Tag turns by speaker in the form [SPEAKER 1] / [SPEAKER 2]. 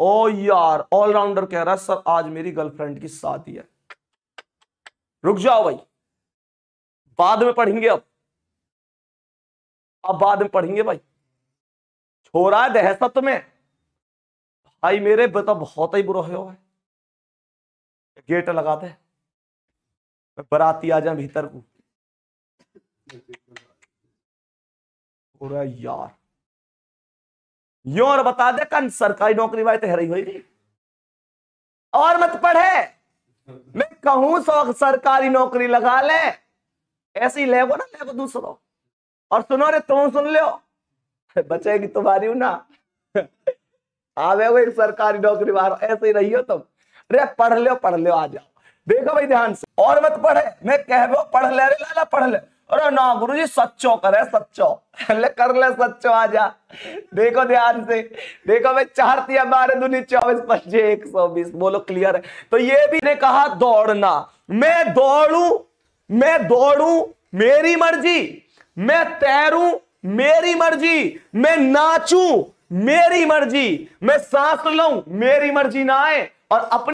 [SPEAKER 1] ओ यार ऑलराउंडर कह रहा है सर आज मेरी गर्लफ्रेंड की शादी है। रुक जाओ भाई। बाद में पढ़ेंगे अब। अब बाद में पढ़ेंगे भाई। छोरा है दहशत में। भाई मेरे बता बहुत ही बुरा हो है गेट लगा दे। बराती आ जाए भीतर को। यार। यो और बता दे, कन सरकारी नौकरी वाई तो रही हुई और मत पढ़े। मैं कहूँ, सौ सरकारी नौकरी लगा ले। ऐसे ही लेगो ना, लेगो दूसरो। और सुनो रे, तुम सुन लो बचेगी तुम्हारी ना आवे वो एक सरकारी नौकरी बाहर ऐसे ही रही हो तुम। रे, पढ़ लो पढ़ लो आ जाओ। देखो भाई ध्यान से। और मत पढ़े। मैं कह पढ़ ले रे, लाला, पढ़ ले। अरे ना गुरु जी सच्चो करे, सच्चो। ले कर ले सच्चो आ जा देखो ध्यान से। देखो भाई चार तिया बारह दूनी चौबीस पच्चीस, एक सौ बीस, बोलो क्लियर है। तो ये भी ने कहा, दौड़ना। मैं दौड़ू मैं दौड़ू, मेरी मर्ज़ी। मैं तैरू, मेरी मर्ज़ी। मैं नाचू, मेरी मर्ज़ी। मैं सांस लू, मेरी मर्ज़ी ना आए। और अपनी